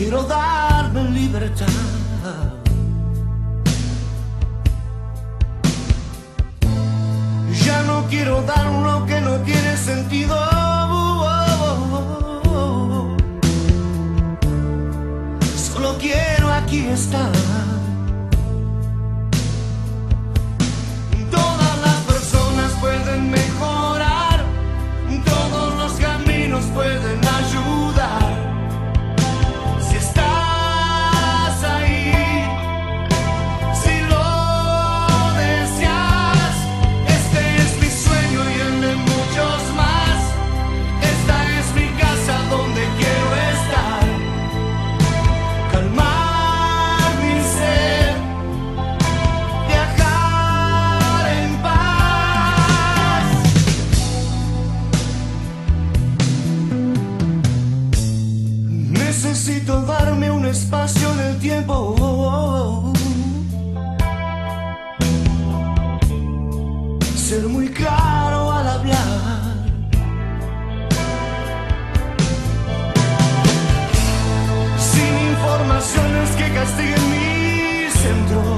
quiero darme libertad. Ya no quiero dar lo que no tiene sentido. Solo quiero aquí estar. Ser muy claro al hablar. Sin informaciones que castiguen mi centro.